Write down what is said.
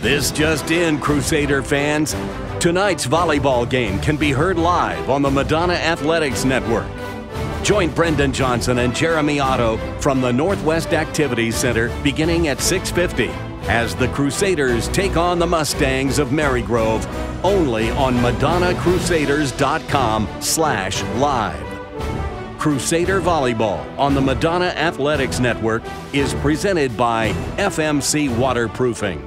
This just in, Crusader fans. Tonight's volleyball game can be heard live on the Madonna Athletics Network. Join Brendan Johnson and Jeremy Otto from the Northwest Activities Center beginning at 6:50 as the Crusaders take on the Mustangs of Marygrove only on madonnacrusaders.com slash live. Crusader Volleyball on the Madonna Athletics Network is presented by FMC Waterproofing.